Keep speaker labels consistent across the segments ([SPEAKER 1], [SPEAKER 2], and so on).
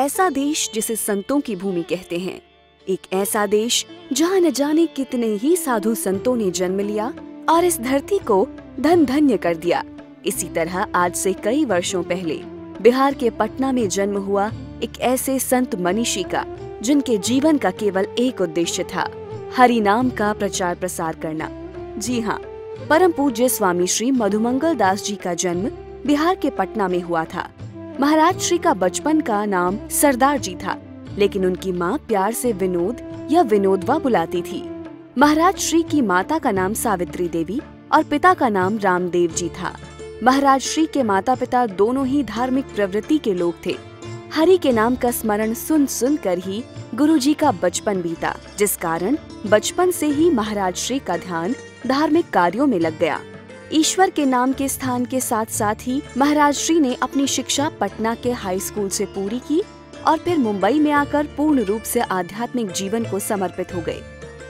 [SPEAKER 1] ऐसा देश जिसे संतों की भूमि कहते हैं। एक ऐसा देश जहाँ न जाने कितने ही साधु संतों ने जन्म लिया और इस धरती को धन धन्य कर दिया। इसी तरह आज से कई वर्षों पहले बिहार के पटना में जन्म हुआ एक ऐसे संत मनीषी का, जिनके जीवन का केवल एक उद्देश्य था, हरि नाम का प्रचार प्रसार करना। जी हाँ परम पूज्य स्वामी श्री मधुमंगल दास जी का जन्म बिहार के पटना में हुआ था। महाराज श्री का बचपन का नाम सरदार जी था, लेकिन उनकी माँ प्यार से विनोद या विनोदवा बुलाती थी। महाराज श्री की माता का नाम सावित्री देवी और पिता का नाम रामदेव जी था। महाराज श्री के माता पिता दोनों ही धार्मिक प्रवृत्ति के लोग थे। हरि के नाम का स्मरण सुन सुन कर ही गुरु जी का बचपन बीता, जिस कारण बचपन से ही महाराज श्री का ध्यान धार्मिक कार्यों में लग गया। ईश्वर के नाम के स्थान के साथ साथ ही महाराज श्री ने अपनी शिक्षा पटना के हाई स्कूल से पूरी की और फिर मुंबई में आकर पूर्ण रूप से आध्यात्मिक जीवन को समर्पित हो गए।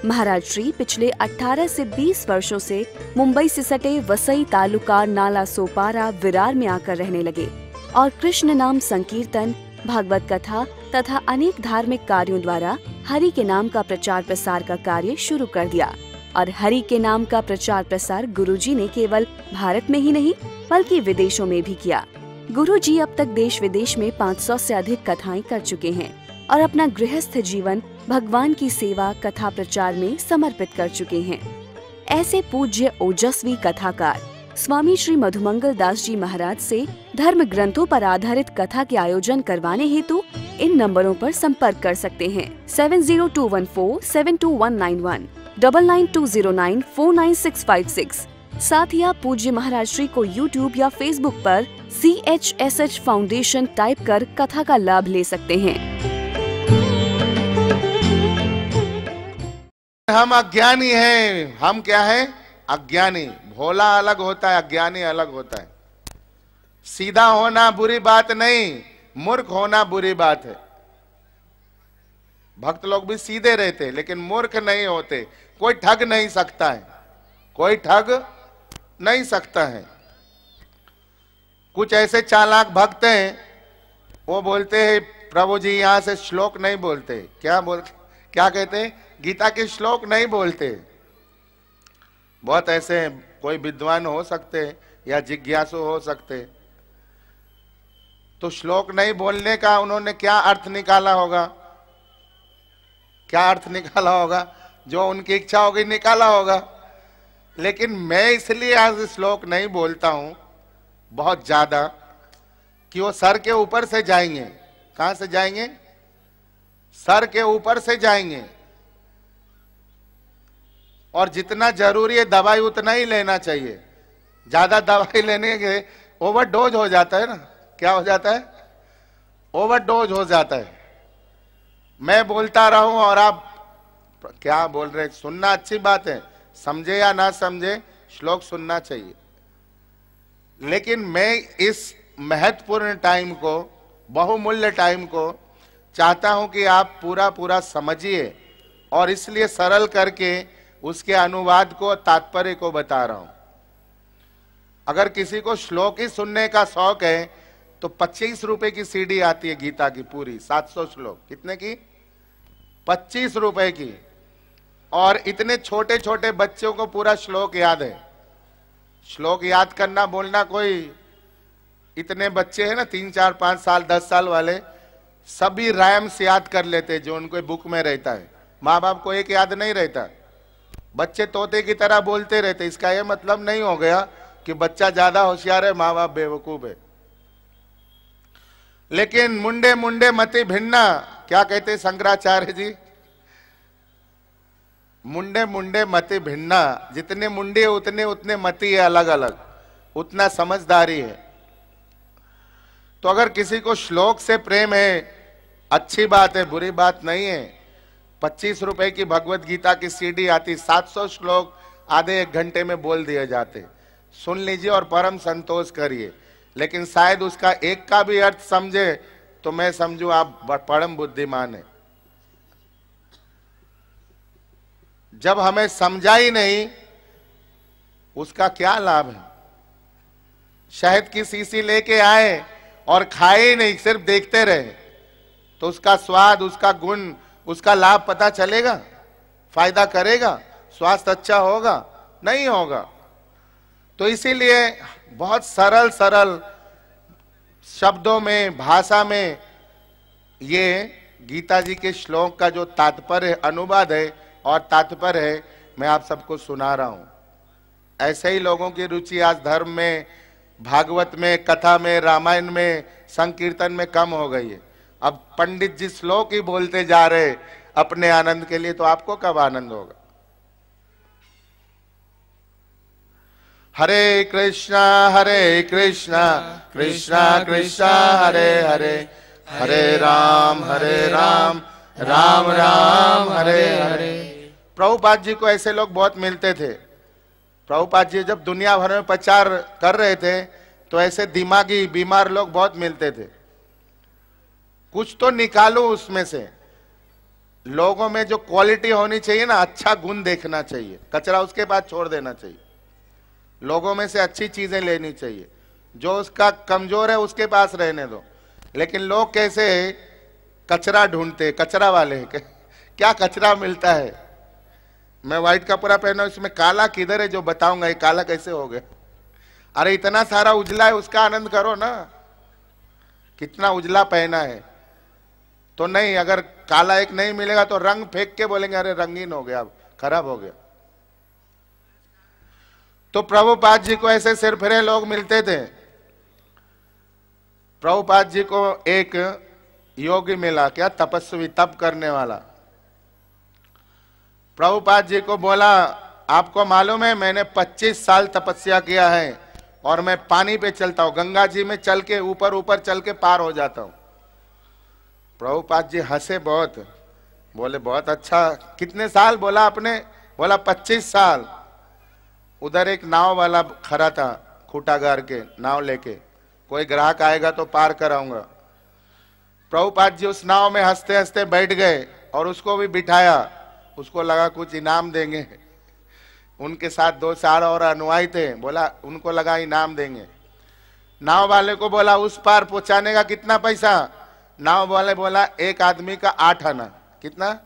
[SPEAKER 1] महाराज श्री पिछले 18 से 20 वर्षों से मुंबई से सटे वसई तालुका नाला सोपारा विरार में आकर रहने लगे और कृष्ण नाम संकीर्तन, भागवत कथा तथा अनेक धार्मिक कार्यों द्वारा हरि के नाम का प्रचार प्रसार का कार्य शुरू कर दिया। और हरि के नाम का प्रचार प्रसार गुरुजी ने केवल भारत में ही नहीं, बल्कि विदेशों में भी किया। गुरुजी अब तक देश विदेश में 500 से अधिक कथाएँ कर चुके हैं और अपना गृहस्थ जीवन भगवान की सेवा, कथा प्रचार में समर्पित कर चुके हैं। ऐसे पूज्य, ओजस्वी कथाकार स्वामी श्री मधुमंगल दास जी महाराज से धर्म ग्रंथों पर आधारित कथा के आयोजन करवाने हेतु इन नंबरों पर संपर्क कर सकते हैं। Seven zero two one four, seven two one nine one. Double nine two zero nine four nine six five six साथ ही आप पूज्य महाराज श्री को यूट्यूब या फेसबुक पर C H S H foundation type कर कथा का लाभ ले सकते हैं।
[SPEAKER 2] हम अज्ञानी हैं। हम क्या हैं? अज्ञानी। भोला अलग होता है, अज्ञानी अलग होता है। सीधा होना बुरी बात नहीं, मूर्ख होना बुरी बात है। भक्त लोग भी सीधे रहते लेकिन मूर्ख नहीं होते। कोई ठग नहीं सकता है। कोई ठग नहीं सकता है। कुछ ऐसे चालाक भक्त हैं, वो बोलते हैं, प्रभु जी, यहाँ से श्लोक नहीं बोलते। क्या बोलते क्या कहते गीता के श्लोक नहीं बोलते। बहुत ऐसे कोई विद्वान हो सकते या जिज्ञासु हो सकते तो श्लोक नहीं बोलने का उन्होंने क्या अर्थ निकाला होगा? क्या अर्थ निकाला होगा? जो उनकी इच्छा होगी निकाला होगा। लेकिन मैं इसलिए आज श्लोक नहीं बोलता हूँ, बहुत ज़्यादा, कि वो सर के ऊपर से जाएँगे। कहाँ से जाएँगे? सर के ऊपर से जाएँगे। और जितना ज़रूरी है, दवाई उतना ही लेना चाहिए। ज़्यादा दवाई लेने के ओवरडोज हो जाता है ना? क्या हो जाता है? ओवरडोज हो जाता है। मैं बोलता रहूँ और आप क्या बोल रहे सुनना अच्छी बात है। समझे या ना समझे, श्लोक सुनना चाहिए। लेकिन मैं इस महत्वपूर्ण टाइम को, बहुमूल्य टाइम को चाहता हूँ कि आप पूरा पूरा समझिए और इसलिए सरल करके उसके अनुवाद को, तात्पर्य को बता रहा हूँ। अगर किसी को श्लोक ही सुनने का शौक है तो पच्चीस रुपए की सीडी आती है गीता की पूरी 700 श्लोक। कितने की? पच्चीस रुपए की। और इतने छोटे छोटे बच्चों को पूरा श्लोक याद है। श्लोक याद करना, बोलना कोई इतने बच्चे हैं ना, तीन, चार, पाँच साल, दस साल वाले, सभी रैम्स याद कर लेते जो उनको बुक में रहता है। माँ बाप को एक याद नहीं रहता। बच्चे तोते की तरह बोलते रहते, इसका यह मतलब नहीं हो गया कि बच्चा ज़्यादा होशियार है माँ बाप बेवकूफ़ है। लेकिन मुंडे मुंडे मति भिन्ना, क्या कहते शंकराचार्य जी? मुंडे मुंडे मति भिन्ना, जितने मुंडे उतने उतने मति है अलग अलग उतना समझदारी है। तो अगर किसी को श्लोक से प्रेम है, अच्छी बात है, बुरी बात नहीं है, पच्चीस रुपए की भगवत गीता की सीडी आती 700 श्लोक आधे एक घंटे में बोल दिए जाते। सुन लीजिए और परम संतोष करिए। लेकिन शायद उसका एक का भी अर्थ समझे तो मैं समझू आप परम बुद्धिमान है। जब हमें समझा ही नहीं, उसका क्या लाभ है? शहद की सीसी लेके आए और खाए ही नहीं, सिर्फ़ देखते रहे तो उसका स्वाद, उसका गुण, उसका लाभ पता चलेगा? फ़ायदा करेगा? स्वास्थ्य अच्छा होगा? नहीं होगा। तो इसीलिए बहुत सरल सरल शब्दों में, भाषा में ये गीता जी के श्लोक का जो तात्पर्य, अनुवाद है और तात्पर्य है, मैं आप सबको सुना रहा हूँ। ऐसे ही लोगों की रुचि आज धर्म में, भागवत में, कथा में, रामायण में, संकीर्तन में कम हो गई है। अब पंडित जी श्लोक ही बोलते जा रहे अपने आनंद के लिए तो आपको कब आनंद होगा? हरे कृष्णा हरे कृष्णा कृष्णा कृष्णा, हरे हरे हरे राम हरे राम राम राम, हरे हरे। प्रभुपाद जी को ऐसे लोग बहुत मिलते थे। प्रभुपाद जी जब दुनिया भर में प्रचार कर रहे थे तो ऐसे दिमागी, बीमार लोग बहुत मिलते थे। कुछ तो निकालो उसमें से। लोगों में जो क्वालिटी होनी चाहिए ना अच्छा गुण देखना चाहिए। कचरा उसके बाद छोड़ देना चाहिए। लोगों में से अच्छी चीज़ें लेनी चाहिए। जो उसका कमज़ोर है, उसके पास रहने दो। लेकिन लोग कैसे कचरा ढूंढते कचरा वाले क्या कचरा मिलता है? मैं व्हाइट कपड़ा पहना इसमें काला किधर है जो बताऊँगा, ये काला कैसे हो गया? अरे इतना सारा उजला है, उसका आनंद करो ना। कितना उजला पहना है। तो नहीं, अगर काला एक नहीं मिलेगा तो रंग फेंक के बोलेंगे, अरे रंगीन हो गया अब, खराब हो गया। तो प्रभुपाद जी को ऐसे सिर फिरे, लोग मिलते थे। प्रभुपाद जी को एक योगी मिला, क्या तपस्वी, तप करने वाला। प्रभुपाद जी को बोला, आपको मालूम है, मैंने 25 साल तपस्या किया है और मैं पानी पे चलता हूँ, गंगा जी में चल के ऊपर ऊपर चल के पार हो जाता हूँ। प्रभुपाद जी हंसे बहुत, बोले, बहुत अच्छा कितने साल बोला आपने? बोला 25 साल। उधर एक नाव वाला खड़ा था, खूटागार के, नाव लेके, कोई ग्राहक आएगा तो पार कराऊँगा। प्रभुपाद जी उस नाव में हँसते हँसते बैठ गए और उसको भी बिठाया। उसको लगा कुछ इनाम देंगे। उनके साथ दो चार और अनुयायी थे, बोला, उनको लगा इनाम देंगे। नाव वाले को बोला, उस पार पहुँचाने का कितना पैसा? नाव वाले बोला, एक आदमी का आठ आना। कितना?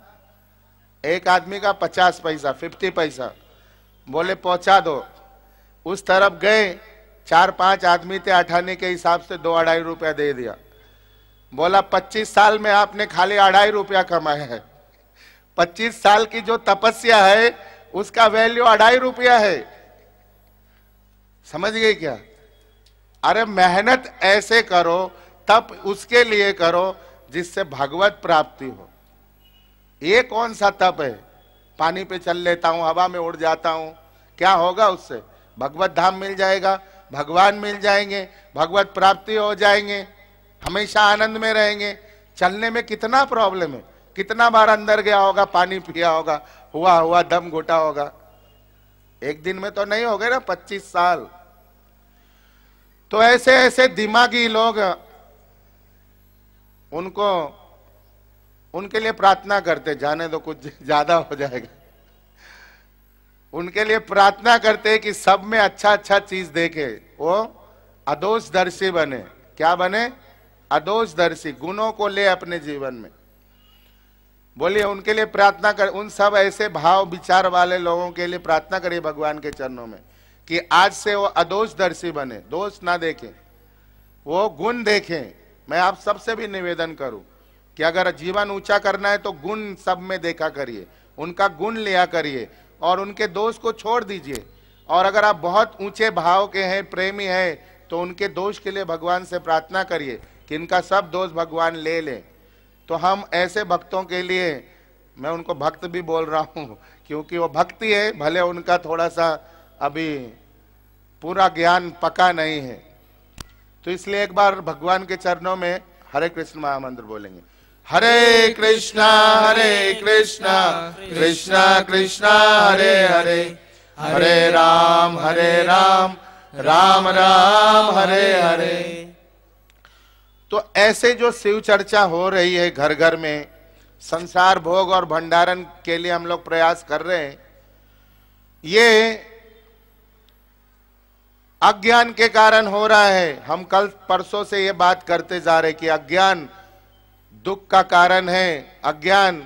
[SPEAKER 2] एक आदमी का पचास पैसा, फिफ्टी पैसा। बोले, पहुँचा दो। उस तरफ़ गए, चार पाँच आदमी थे अठाने के हिसाब से दो अढ़ाई रुपया दे दिया। बोला, पच्चीस साल में आपने खाली अढ़ाई रुपया कमाया है। पच्चीस साल की जो तपस्या है, उसका वैल्यू अढ़ाई रुपया है। समझ गए क्या? अरे मेहनत ऐसे करो, तप उसके लिए करो, जिससे भगवत प्राप्ति हो। ये कौन सा तप है? पानी पे चल लेता हूँ, हवा में उड़ जाता हूँ। क्या होगा उससे? भगवत धाम मिल जाएगा, भगवान मिल जाएँगे, भगवत प्राप्ति हो जाएँगे, हमेशा आनंद में रहेंगे। चलने में कितना प्रॉब्लम है? कितना बार अंदर गया होगा, पानी पिया होगा, हुआ हुआ, दम घुटा होगा। एक दिन में तो नहीं हो गए ना पच्चीस साल। तो ऐसे ऐसे दिमागी लोग उनको, उनके लिए प्रार्थना करते, जाने तो कुछ ज़्यादा हो जाएगा। उनके लिए प्रार्थना करते कि सब में अच्छा अच्छा चीज़ देखे। वो अदोष दर्शी बने। क्या बने? अदोष दर्शी गुणों को ले अपने जीवन में। बोलिए, उनके लिए प्रार्थना कर, उन सब ऐसे भाव विचार वाले लोगों के लिए प्रार्थना करिए भगवान के चरणों में कि आज से वो अदोष दर्शी बने, दोष ना देखें, वो गुण देखें। मैं आप सबसे भी निवेदन करूँ कि अगर जीवन ऊँचा करना है तो गुण सब में देखा करिए, उनका गुण लिया करिए और उनके दोष को छोड़ दीजिए। और अगर आप बहुत ऊँचे भाव के हैं, प्रेमी हैं तो उनके दोष के लिए भगवान से प्रार्थना करिए कि इनका सब दोष भगवान ले लें। तो हम ऐसे भक्तों के लिए, मैं उनको भक्त भी बोल रहा हूँ, क्योंकि वो भक्ति है, भले उनका थोड़ा सा अभी पूरा ज्ञान पका नहीं है। तो इसलिए एक बार भगवान के चरणों में हरे कृष्ण महामंत्र बोलेंगे। हरे कृष्णा हरे कृष्णा कृष्णा कृष्णा, हरे हरे। हरे राम हरे राम राम राम, हरे हरे। तो ऐसे जो शिव चर्चा हो रही है घर घर में, संसार भोग और भंडारण के लिए हम लोग प्रयास कर रहे हैं, ये अज्ञान के कारण हो रहा है। हम कल परसों से ये बात करते जा रहे कि अज्ञान दुख का कारण है। अज्ञान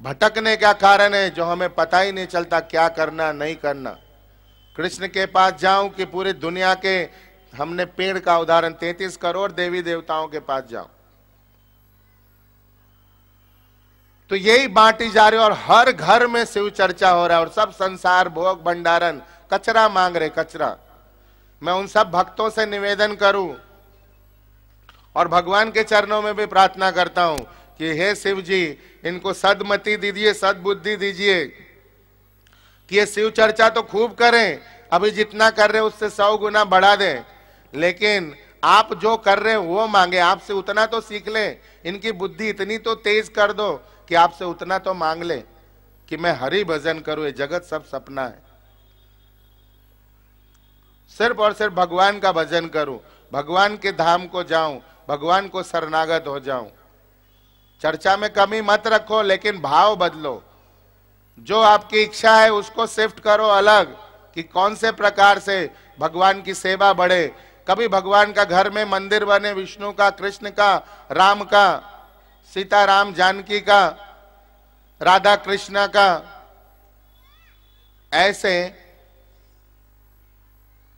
[SPEAKER 2] भटकने का कारण है, जो हमें पता ही नहीं चलता क्या करना, नहीं करना। कृष्ण के पास जाऊँ कि पूरी दुनिया के हमने पेड़ का उदाहरण तैतीस करोड़ देवी देवताओं के पास जाओ तो यही बांटी जा रही और हर घर में शिव चर्चा हो रहा है और सब संसार, भोग, भंडारण, कचरा मांग रहे, कचरा। मैं उन सब भक्तों से निवेदन करूँ और भगवान के चरणों में भी प्रार्थना करता हूँ कि हे शिव जी इनको सदमति दीजिए, सदबुद्धि दीजिए कि ये शिव चर्चा तो खूब करें, अभी जितना कर रहे उससे सौ गुना बढ़ा दें। लेकिन आप जो कर रहे हैं, वो मांगे। आपसे उतना तो सीख ले। इनकी बुद्धि इतनी तो तेज कर दो कि आपसे उतना तो मांग ले कि मैं हरि भजन करूँ, ये जगत सब सपना है। सिर्फ़ और सिर्फ़ भगवान का भजन करूँ, भगवान के धाम को जाऊँ, भगवान को शरणागत हो जाऊँ। चर्चा में कमी मत रखो, लेकिन भाव बदलो। जो आपकी इच्छा है, उसको शिफ्ट करो अलग कि कौन से प्रकार से भगवान की सेवा बढ़े। कभी भगवान का घर में मंदिर बने, विष्णु का, कृष्ण का, राम का सीता राम जानकी का, राधा कृष्ण का, ऐसे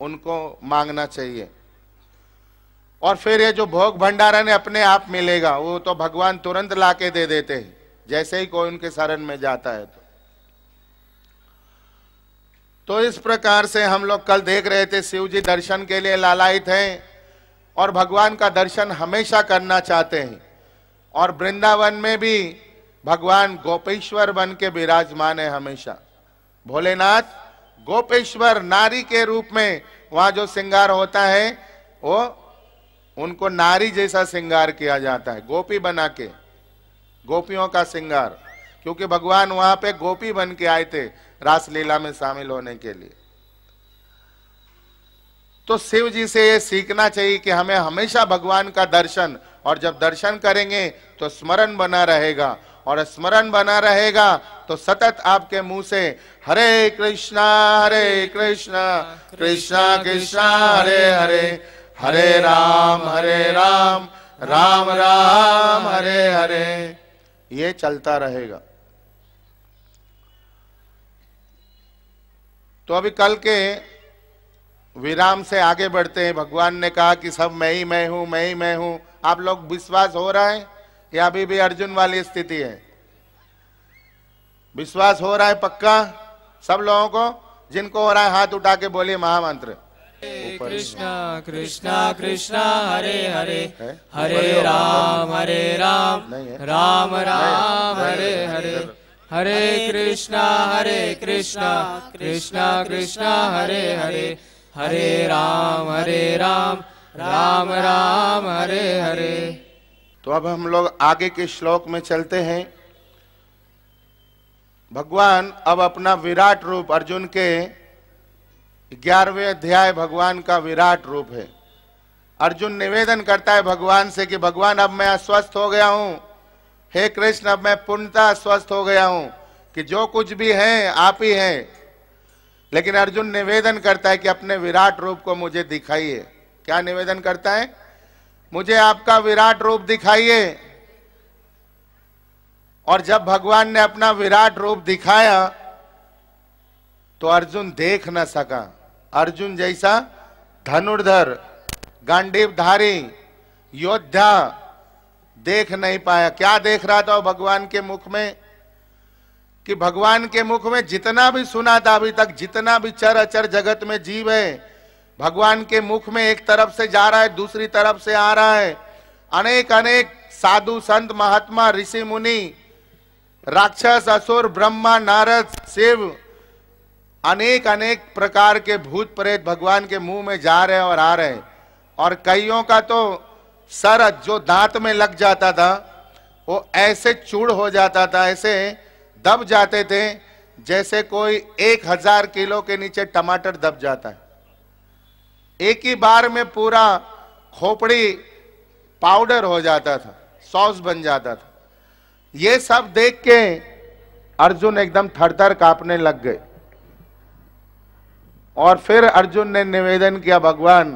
[SPEAKER 2] उनको मांगना चाहिए। और फिर ये जो भोग भंडारण है अपने आप मिलेगा, वो तो भगवान तुरंत लाके दे देते हैं, जैसे ही कोई उनके शरण में जाता है तो। तो इस प्रकार से हम लोग कल देख रहे थे शिव जी दर्शन के लिए लालायित हैं और भगवान का दर्शन हमेशा करना चाहते हैं। और वृंदावन में भी भगवान गोपेश्वर बन के विराजमान है हमेशा। भोलेनाथ, गोपेश्वर नारी के रूप में वहाँ जो श्रृंगार होता है, वो उनको नारी जैसा श्रृंगार किया जाता है, गोपी बना के, गोपियों का श्रृंगार। क्योंकि भगवान वहाँ पे गोपी बन के आए थे रासलीला में शामिल होने के लिए। तो शिव जी से ये सीखना चाहिए कि हमें हमेशा भगवान का दर्शन, और जब दर्शन करेंगे तो स्मरण बना रहेगा, और स्मरण बना रहेगा तो सतत आपके मुँह से हरे कृष्णा हरे कृष्णा कृष्णा कृष्णा, हरे हरे हरे राम हरे राम राम राम, हरे हरे। ये चलता रहेगा। तो अभी कल के विराम से आगे बढ़ते हैं। भगवान ने कहा कि सब मैं ही मैं हूँ मैं ही मैं हूँ। आप लोग विश्वास हो रहा है या अभी भी अर्जुन वाली स्थिति है? विश्वास हो रहा है पक्का सब लोगों को? जिनको हो रहा है हाथ उठा के बोलिए महामंत्र।
[SPEAKER 3] कृष्णा कृष्णा कृष्णा हरे हरे। हरे राम हरे राम। राम राम हरे हरे। हरे कृष्णा, हरे कृष्णा कृष्णा कृष्णा, हरे हरे हरे राम हरे राम राम राम, हरे हरे।
[SPEAKER 2] तो अब हम लोग आगे के श्लोक में चलते हैं। भगवान अब अपना विराट रूप, अर्जुन के ग्यारहवें अध्याय भगवान का विराट रूप है। अर्जुन निवेदन करता है भगवान से कि, भगवान, अब मैं अस्वस्थ हो गया हूँ। हे कृष्ण, अब मैं पूर्णता स्वस्थ हो गया हूँ कि जो कुछ भी है, आप ही हैं। लेकिन अर्जुन निवेदन करता है कि अपने विराट रूप को मुझे दिखाइए। क्या निवेदन करता है? मुझे आपका विराट रूप दिखाइए। और जब भगवान ने अपना विराट रूप दिखाया तो अर्जुन देख न सका। अर्जुन जैसा धनुर्धर, गांडीवधारी, योद्धा देख नहीं पाया। क्या देख रहा था भगवान के मुख में? कि भगवान के मुख में जितना भी सुना था अभी तक, जितना भी चर अचर जगत में जीव है, भगवान के मुख में एक तरफ़ से जा रहा है, दूसरी तरफ़ से आ रहा है। अनेक अनेक साधु संत, महात्मा, ऋषि, मुनि, राक्षस, असुर, ब्रह्मा, नारद, शिव, अनेक अनेक प्रकार के भूत प्रेत भगवान के मुँह में जा रहे और आ रहे और कईयों का तो सर जो दांत में लग जाता था, वो ऐसे चूड़ हो जाता था, ऐसे दब जाते थे, जैसे कोई एक हज़ार किलो के नीचे टमाटर दब जाता है। एक ही बार में पूरा खोपड़ी पाउडर हो जाता था, सॉस बन जाता था। ये सब देख के अर्जुन एकदम थर थर कांपने लग गए। और फिर अर्जुन ने निवेदन किया, भगवान,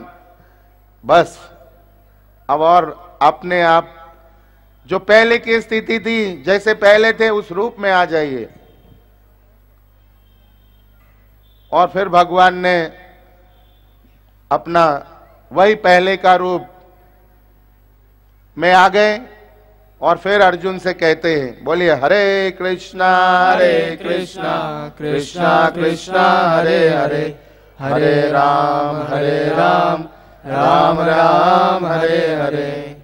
[SPEAKER 2] बस अब और अपने आप, जो पहले की स्थिति थी, जैसे पहले थे, उस रूप में आ जाइए। और फिर भगवान ने अपना वही पहले का रूप में आ गए और फिर अर्जुन से कहते हैं, बोलिए, हरे कृष्णा हरे कृष्णा कृष्णा कृष्णा, हरे हरे हरे राम हरे राम राम राम हरे हरे।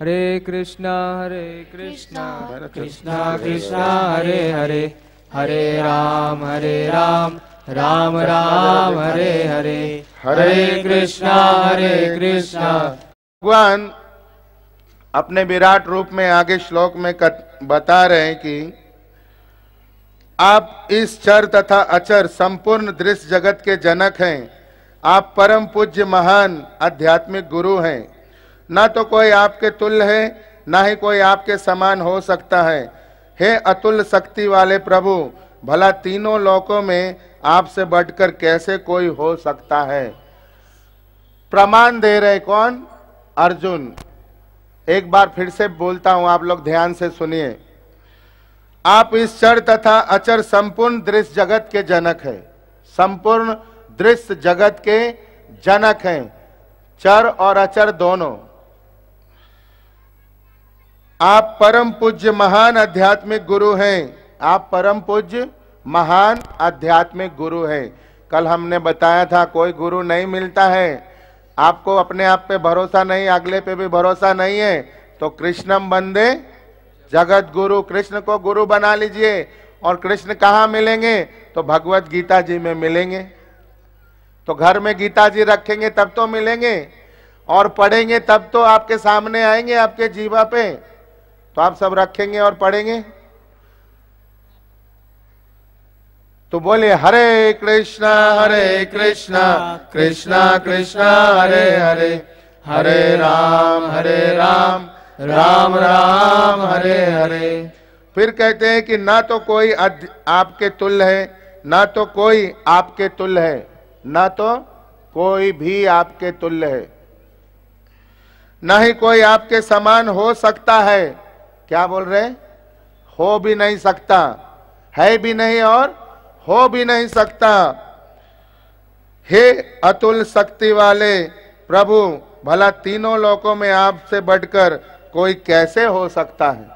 [SPEAKER 3] हरे कृष्णा हरे कृष्णा। कृष्णा कृष्णा हरे हरे। हरे राम हरे राम। राम राम हरे हरे। हरे कृष्णा हरे कृष्णा।
[SPEAKER 2] भगवान अपने विराट रूप में आगे श्लोक में कत, बता रहे हैं कि आप इस चर तथा अचर संपूर्ण दृश्य जगत के जनक हैं। आप परम पूज्य महान आध्यात्मिक गुरु हैं। ना तो कोई आपके तुल्य है, ना ही कोई आपके समान हो सकता है। हे अतुल शक्ति वाले प्रभु, भला तीनों लोकों में आपसे बढ़कर कैसे कोई हो सकता है? प्रमाण दे रहे कौन? अर्जुन। एक बार फिर से बोलता हूँ, आप लोग ध्यान से सुनिए। आप इस चर तथा अचर संपूर्ण दृश्य जगत के जनक है। संपूर्ण दृश्य जगत के जनक हैं। चर और अचर दोनों। आप परम पूज्य महान आध्यात्मिक गुरु हैं। आप परम पूज्य महान आध्यात्मिक गुरु हैं। कल हमने बताया था, कोई गुरु नहीं मिलता है। आपको अपने आप पे भरोसा नहीं, अगले पे भी भरोसा नहीं है। तो कृष्णम बंदे जगत गुरु, कृष्ण को गुरु बना लीजिए। और कृष्ण कहाँ मिलेंगे? तो भगवत गीता जी में मिलेंगे। तो घर में गीता जी रखेंगे, तब तो मिलेंगे। और पढ़ेंगे, तब तो आपके सामने आएँगे, आपके जीवा पे। तो आप सब रखेंगे और पढ़ेंगे। तो बोले हरे कृष्णा हरे कृष्णा कृष्णा कृष्णा, हरे हरे। हरे राम हरे राम राम राम, हरे हरे। फिर कहते हैं कि ना तो कोई आपके तुल्य है, ना तो कोई आपके तुल्य है। ना तो कोई भी आपके तुल्य है। ना ही कोई आपके समान हो सकता है। क्या बोल रहे हो? भी नहीं सकता। है भी नहीं और हो भी नहीं सकता। हे अतुल शक्ति वाले प्रभु, भला तीनों लोकों में आपसे बढ़कर कोई कैसे हो सकता है?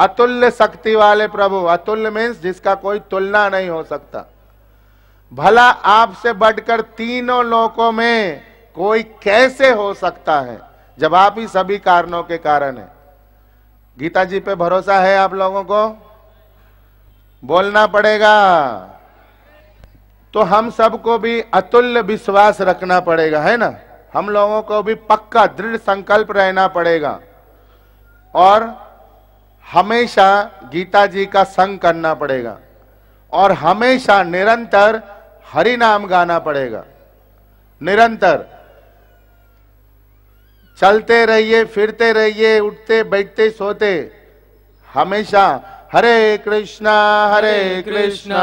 [SPEAKER 2] अतुल्य शक्ति वाले प्रभु, अतुल्य मीन्स जिसका कोई तुलना नहीं हो सकता। भला आपसे बढ़कर तीनों लोकों में कोई कैसे हो सकता है? जब आप ही सभी कारणों के कारण है। गीता जी पे भरोसा है आप लोगों को? बोलना पड़ेगा। तो हम सबको भी अतुल्य विश्वास रखना पड़ेगा, है ना? हम लोगों को भी पक्का दृढ़ संकल्प रहना पड़ेगा। और हमेशा गीता जी का संग करना पड़ेगा। और हमेशा निरंतर हरि नाम गाना पड़ेगा। निरंतर। चलते रहिए, फिरते रहिए, उठते, बैठते, सोते। हमेशा हरे कृष्णा हरे कृष्णा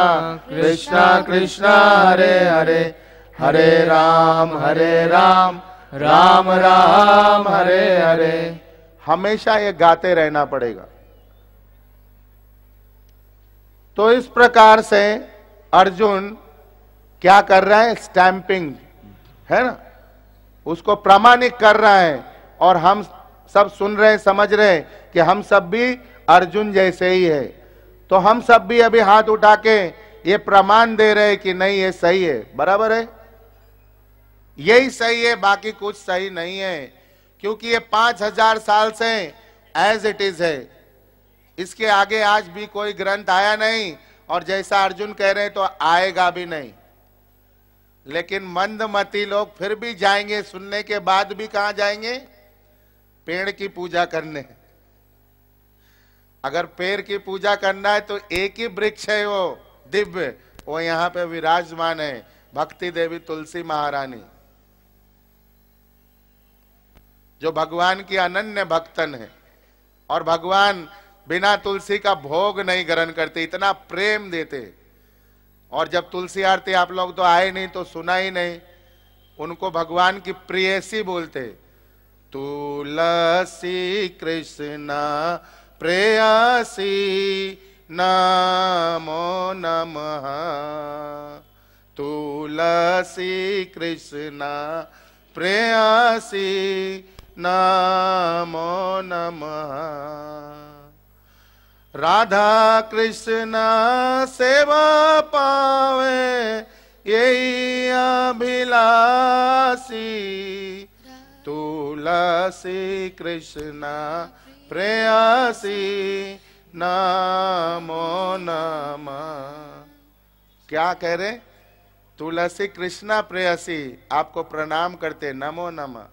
[SPEAKER 2] कृष्णा कृष्णा, हरे हरे। हरे राम हरे राम राम राम, हरे हरे। हमेशा ये गाते रहना पड़ेगा। तो इस प्रकार से अर्जुन क्या कर रहा है? स्टैंपिंग है ना? उसको प्रामाणिक कर रहा है। और हम सब सुन रहे हैं, समझ रहे हैं कि हम सब भी अर्जुन जैसे ही है। तो हम सब भी अभी हाथ उठा के ये प्रमाण दे रहे कि नहीं, ये सही है। बराबर है? यही सही है, बाकी कुछ सही नहीं है। क्योंकि ये पाँच हज़ार साल से एज इट इज़ है। इसके आगे आज भी कोई ग्रंथ आया नहीं। और जैसा अर्जुन कह रहे हैं तो आएगा भी नहीं। लेकिन मंदमती लोग फिर भी जाएँगे, सुनने के बाद भी कहा जाएँगे? पेड़ की पूजा करने। अगर पेड़ की पूजा करना है तो एक ही वृक्ष है वो, दिव्य। वो यहाँ पे विराजमान है, भक्ति देवी तुलसी महारानी। जो भगवान की अनन्य भक्तन है, और भगवान बिना तुलसी का भोग नहीं ग्रहण करते, इतना प्रेम देते। और जब तुलसी आरती आप लोग तो आए नहीं तो सुना ही नहीं। उनको भगवान की प्रियसी बोलते, तुलसी कृष्ण प्रेयसी नमो नमः। तुलसी कृष्ण प्रेयसी नमो नमः। राधा कृष्ण सेवा पावे, यही अभिलाषी। तुलसी कृष्ण प्रेयसी, नमो नम। क्या कह रहे? तुलसी कृष्णा प्रेयसी, आपको प्रणाम करते, नमो नम।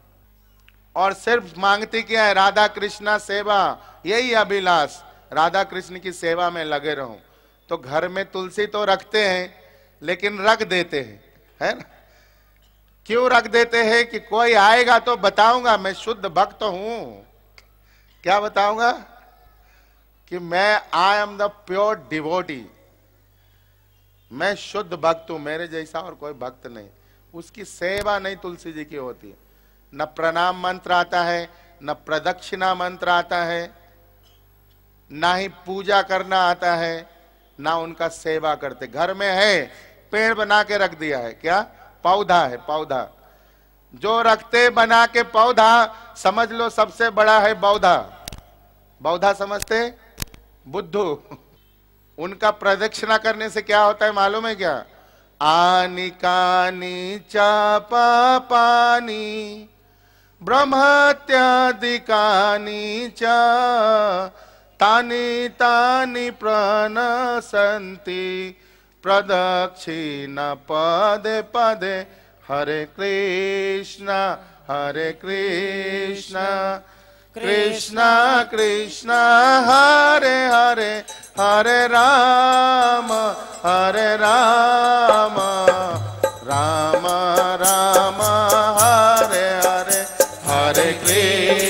[SPEAKER 2] और सिर्फ़ मांगती क्या है? राधा कृष्णा सेवा, यही अभिलाष। राधा कृष्ण की सेवा में लगे रहूँ। तो घर में तुलसी तो रखते हैं, लेकिन रख देते हैं, है ना? क्यों रख देते हैं कि कोई आएगा तो बताऊँगा, मैं शुद्ध भक्त हूँ। क्या बताऊँगा? कि मैं I am the pure devotee मैं शुद्ध भक्त हूँ, मेरे जैसा और कोई भक्त नहीं। उसकी सेवा नहीं तुलसी जी की होती। न प्रणाम मंत्र आता है, न प्रदक्षिणा मंत्र आता है ना ही पूजा करना आता है, ना उनका सेवा करते। घर में है, पेड़ बना के रख दिया है। क्या? पौधा है, पौधा। जो रखते बना के पौधा, समझ लो सबसे बड़ा है बौधा। बौधा समझते? बुद्धू। उनका प्रदक्षिणा करने से क्या होता है, मालूम है क्या? आनी कानी, चापा पानी ब्रह्मत्यादिकानी चा। तानि तानि प्रणसन्ति प्रदक्षिण पदे पदे, हरे कृष्ण हरे कृष्ण। कृष्ण कृष्ण, हरे हरे हरे राम हरे राम। राम राम, हरे हरे हरे कृष्ण।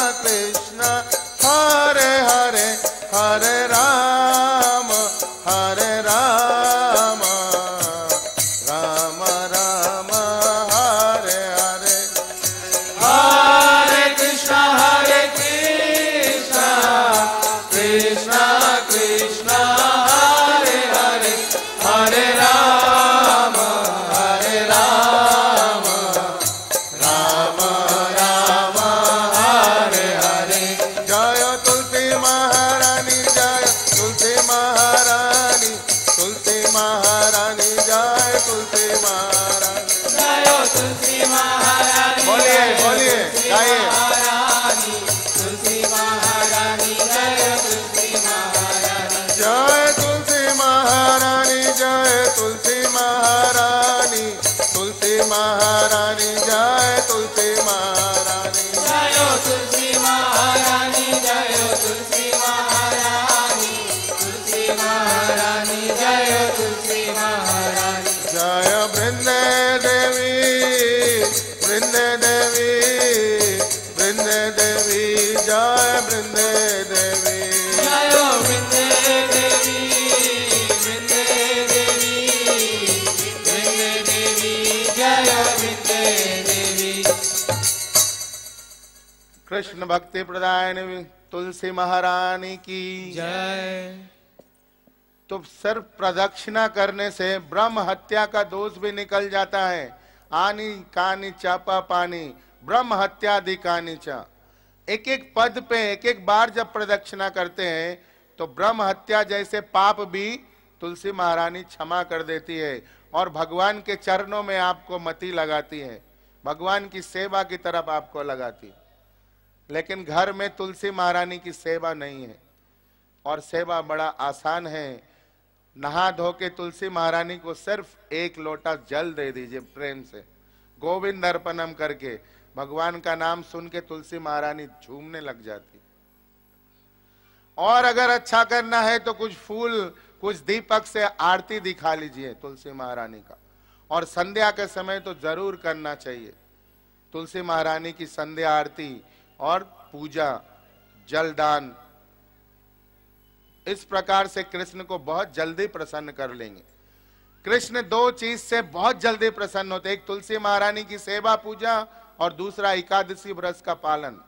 [SPEAKER 2] तुलसी कृष्ण भक्ति प्रदायन तुलसी महारानी की।
[SPEAKER 3] जय।
[SPEAKER 2] तो सिर्फ़ प्रदक्षिणा करने से ब्रह्म हत्या का दोष भी निकल जाता है। आनी कानी चापा पानी ब्रह्म हत्या दि कानी चा। एक एक पद पे एक एक बार जब प्रदक्षिणा करते हैं तो ब्रह्म हत्या जैसे पाप भी तुलसी महारानी क्षमा कर देती है और भगवान के चरणों में आपको मति लगाती है। भगवान की सेवा की तरफ़ आपको लगाती है। लेकिन घर में तुलसी महारानी की सेवा नहीं है। और सेवा बड़ा आसान है। नहा धो के तुलसी महारानी को सिर्फ़ एक लोटा जल दे दीजिए प्रेम से। गोविंद अर्पणम करके भगवान का नाम सुन के तुलसी महारानी झूमने लग जाती। और अगर अच्छा करना है तो कुछ फूल, कुछ दीपक से आरती दिखा लीजिए तुलसी महारानी का। और संध्या के समय तो ज़रूर करना चाहिए। तुलसी महारानी की संध्या आरती और पूजा, जलदान। इस प्रकार से कृष्ण को बहुत जल्दी प्रसन्न कर लेंगे। कृष्ण दो चीज़ से बहुत जल्दी प्रसन्न होते एक तुलसी महारानी की सेवा पूजा और दूसरा एकादशी व्रत का पालन।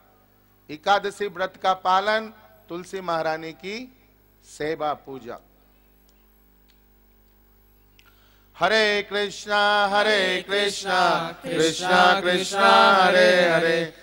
[SPEAKER 2] एकादशी व्रत का पालन, तुलसी महारानी की सेवा पूजा। हरे कृष्णा हरे कृष्णा कृष्णा कृष्णा, हरे हरे।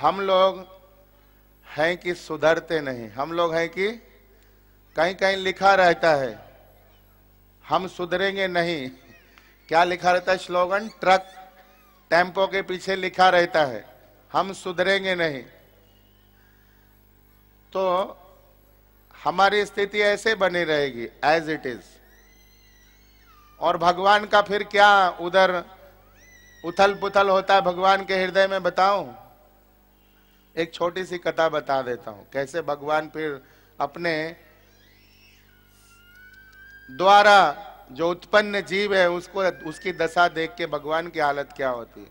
[SPEAKER 2] हम लोग हैं कि सुधरते नहीं, हम लोग हैं कि कहीं कहीं लिखा रहता है। हम सुधरेंगे नहीं। क्या लिखा रहता है? स्लोगन, ट्रक, टेंपो के पीछे लिखा रहता है। हम सुधरेंगे नहीं। तो हमारी स्थिति ऐसे बनी रहेगी एज इट इज़ और भगवान का फिर क्या उधर उथल पुथल होता है? भगवान के हृदय में बताऊँ? एक छोटी सी कथा बता देता हूँ। कैसे भगवान फिर अपने द्वारा जो उत्पन्न जीव है, उसको, उसकी दशा देख के भगवान की हालत क्या होती है?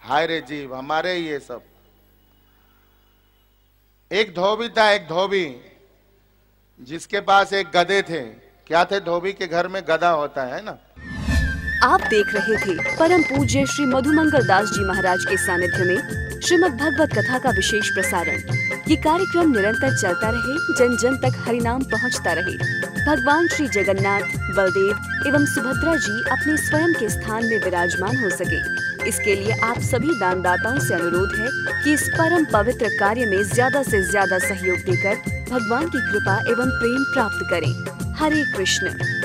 [SPEAKER 2] हाय रे जीव, हमारे ये सब। एक धोबी था, एक धोबी, जिसके पास एक गधे थे। क्या थे धोबी के घर में? गधा होता है ना?
[SPEAKER 1] आप देख रहे थे परम पूज्य श्री मधुमंगल दास जी महाराज के सानिध्य में श्रीमद् भगवत कथा का विशेष प्रसारण। ये कार्यक्रम निरंतर चलता रहे, जन जन तक हरिनाम पहुँचता रहे। भगवान श्री जगन्नाथ, बलदेव एवं सुभद्रा जी अपने स्वयं के स्थान में विराजमान हो सके। इसके लिए आप सभी दानदाताओं से अनुरोध है कि इस परम पवित्र कार्य में ज़्यादा से ज़्यादा सहयोग देकर भगवान की कृपा एवं प्रेम प्राप्त करें। हरे कृष्ण।